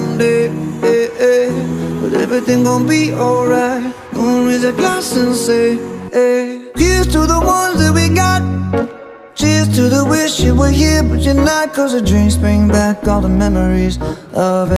someday. eh, eh. But everything gon' be alright. Gonna raise a glass and say, hey. Here's to the ones that we got. Cheers to the wish you were here, but you're not. Cause the drinks bring back all the memories of it.